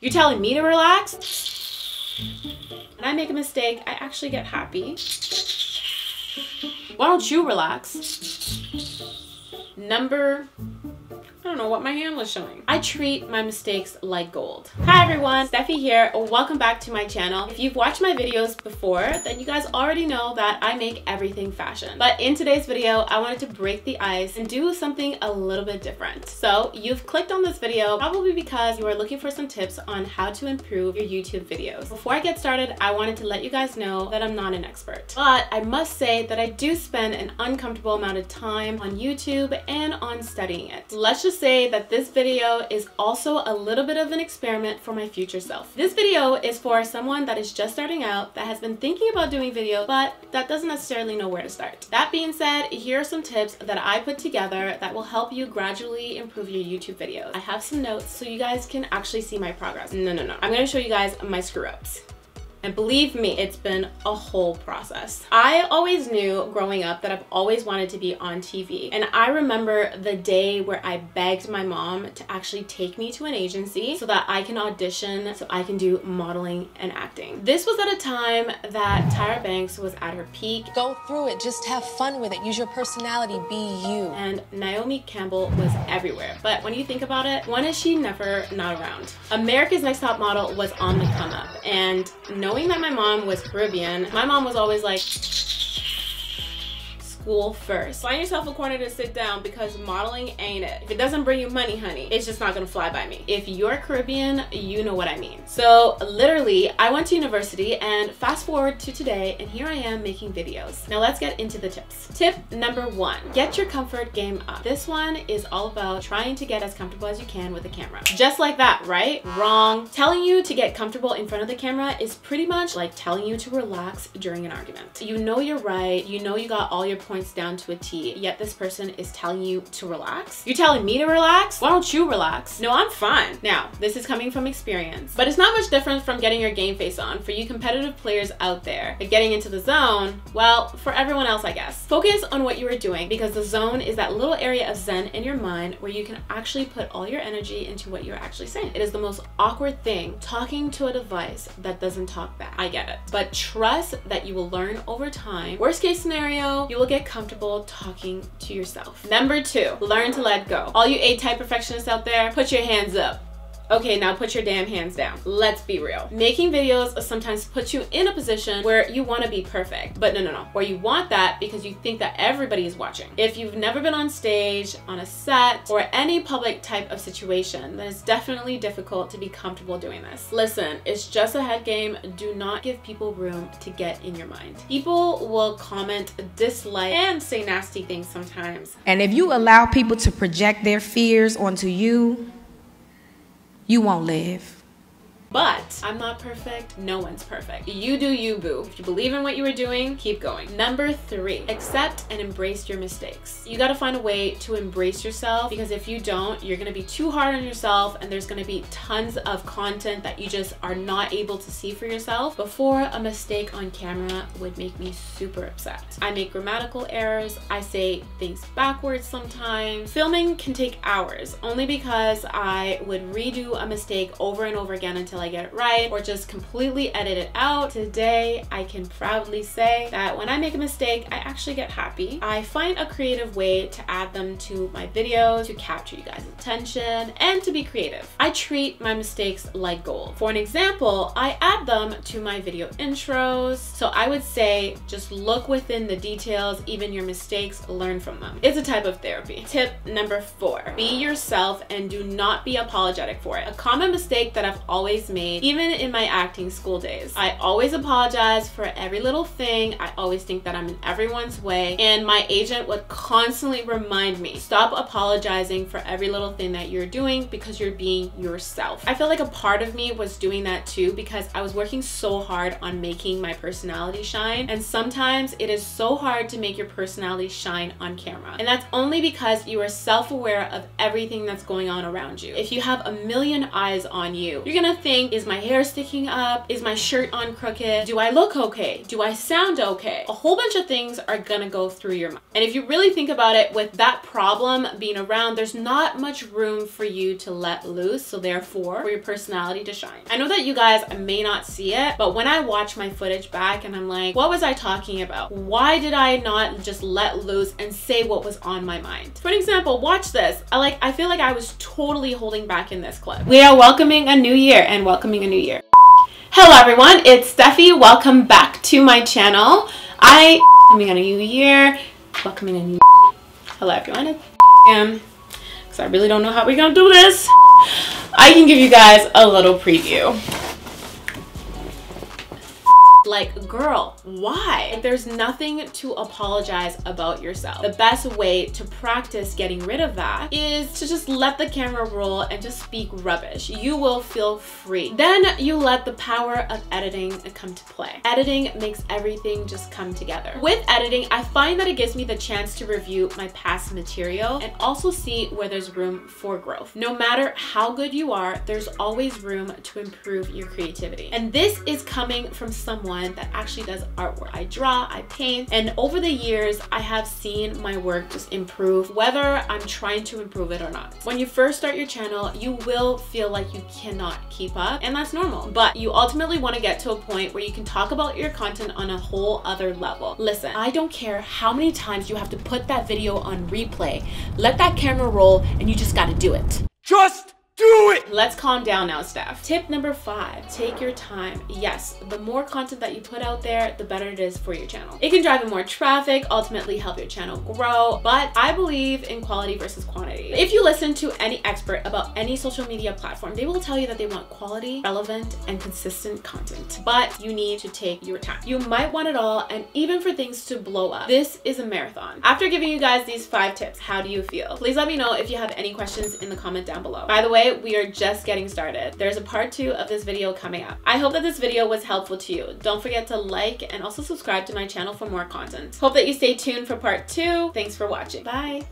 You're telling me to relax? When I make a mistake, I actually get happy. Why don't you relax? Number don't know what my hand was showing. I treat my mistakes like gold. Hi everyone, Stephy here. Welcome back to my channel. If you've watched my videos before, then you guys already know that I make everything fashion. But in today's video, I wanted to break the ice and do something a little bit different. So you've clicked on this video probably because you are looking for some tips on how to improve your YouTube videos. Before I get started, I wanted to let you guys know that I'm not an expert. But I must say that I do spend an uncomfortable amount of time on YouTube and on studying it. Let's just say that this video is also a little bit of an experiment for my future self. This video is for someone that is just starting out, that has been thinking about doing video, but that doesn't necessarily know where to start. That being said, here are some tips that I put together that will help you gradually improve your YouTube videos. I have some notes so you guys can actually see my progress. No, no, no. I'm gonna show you guys my screw ups. And believe me, it's been a whole process. I always knew growing up that I've always wanted to be on TV. And I remember the day where I begged my mom to actually take me to an agency so that I can audition, so I can do modeling and acting. This was at a time that Tyra Banks was at her peak. Go through it, just have fun with it. Use your personality, be you. And Naomi Campbell was everywhere. But when you think about it, when is she never not around? America's Next Top Model was on the come up. And no knowing that my mom was Caribbean, my mom was always like, school first. Find yourself a corner to sit down because modeling ain't it. If it doesn't bring you money, honey, it's just not gonna fly by me. If you're Caribbean, you know what I mean. So literally, I went to university and fast forward to today and here I am making videos. Now let's get into the tips. Tip number one, get your comfort game up. This one is all about trying to get as comfortable as you can with the camera. Just like that, right? Wrong. Telling you to get comfortable in front of the camera is pretty much like telling you to relax during an argument. You know you're right, you know you got all your points down to a T, yet this person is telling you to relax? You're telling me to relax? Why don't you relax? No, I'm fine. Now, this is coming from experience, but it's not much different from getting your game face on for you competitive players out there. Getting into the zone, well, for everyone else, I guess. Focus on what you are doing because the zone is that little area of zen in your mind where you can actually put all your energy into what you're actually saying. It is the most awkward thing talking to a device that doesn't talk back. I get it. But trust that you will learn over time. Worst case scenario, you will get comfortable talking to yourself. Number two, learn to let go. All you A-type perfectionists out there, put your hands up. Okay, now put your damn hands down. Let's be real. Making videos sometimes puts you in a position where you want to be perfect. But no, no, no. Where you want that because you think that everybody is watching. If you've never been on stage, on a set, or any public type of situation, then it's definitely difficult to be comfortable doing this. Listen, it's just a head game. Do not give people room to get in your mind. People will comment, dislike, and say nasty things sometimes. And if you allow people to project their fears onto you, you won't live. But I'm not perfect. No one's perfect. You do you, boo. If you believe in what you are doing, keep going. Number three, accept and embrace your mistakes. You gotta find a way to embrace yourself because if you don't, you're gonna be too hard on yourself and there's gonna be tons of content that you just are not able to see for yourself. Before, a mistake on camera would make me super upset. I make grammatical errors. I say things backwards sometimes. Filming can take hours only because I would redo a mistake over and over again until until I get it right or just completely edit it out. Today, I can proudly say that when I make a mistake, I actually get happy. I find a creative way to add them to my videos, to capture you guys' attention, and to be creative. I treat my mistakes like gold. For an example, I add them to my video intros. So I would say just look within the details, even your mistakes, learn from them. It's a type of therapy. Tip number four, be yourself and do not be apologetic for it. A common mistake that I've always made, even in my acting school days. I always apologize for every little thing. I always think that I'm in everyone's way. And my agent would constantly remind me, stop apologizing for every little thing that you're doing because you're being yourself. I feel like a part of me was doing that too because I was working so hard on making my personality shine. And sometimes it is so hard to make your personality shine on camera. And that's only because you are self-aware of everything that's going on around you. If you have a million eyes on you, you're gonna think is my hair sticking up? Is my shirt on crooked? Do I look okay? Do I sound okay? A whole bunch of things are gonna go through your mind. And if you really think about it, with that problem being around, there's not much room for you to let loose. So therefore, for your personality to shine. I know that you guys may not see it, but when I watch my footage back and I'm like, what was I talking about? Why did I not just let loose and say what was on my mind? For an example, watch this. I like, I feel like I was totally holding back in this clip. We are welcoming a new year and welcoming a new year. Hello everyone, it's Stephy. Welcome back to my channel. I coming on a new year, welcoming a new Hello everyone, it's am because I really don't know how we're gonna do this. I can give you guys a little preview like, girl, why? There's nothing to apologize about yourself. The best way to practice getting rid of that is to just let the camera roll and just speak rubbish. You will feel free. Then you let the power of editing come to play. Editing makes everything just come together. With editing, I find that it gives me the chance to review my past material and also see where there's room for growth. No matter how good you are, there's always room to improve your creativity. And this is coming from someone someone that actually does artwork. I draw, I paint, and over the years, I have seen my work just improve, whether I'm trying to improve it or not. When you first start your channel, you will feel like you cannot keep up, and that's normal. But you ultimately want to get to a point where you can talk about your content on a whole other level. Listen, I don't care how many times you have to put that video on replay. Let that camera roll, and you just gotta do it. Just do it! Let's calm down now, staff. Tip number five, take your time. Yes, the more content that you put out there, the better it is for your channel. It can drive in more traffic, ultimately help your channel grow, but I believe in quality versus quantity. If you listen to any expert about any social media platform, they will tell you that they want quality, relevant, and consistent content, but you need to take your time. You might want it all, and even for things to blow up, this is a marathon. After giving you guys these five tips, how do you feel? Please let me know if you have any questions in the comment down below. By the way, we are just getting started. There's a part two of this video coming up. I hope that this video was helpful to you. Don't forget to like and also subscribe to my channel for more content. Hope that you stay tuned for part two. Thanks for watching. Bye.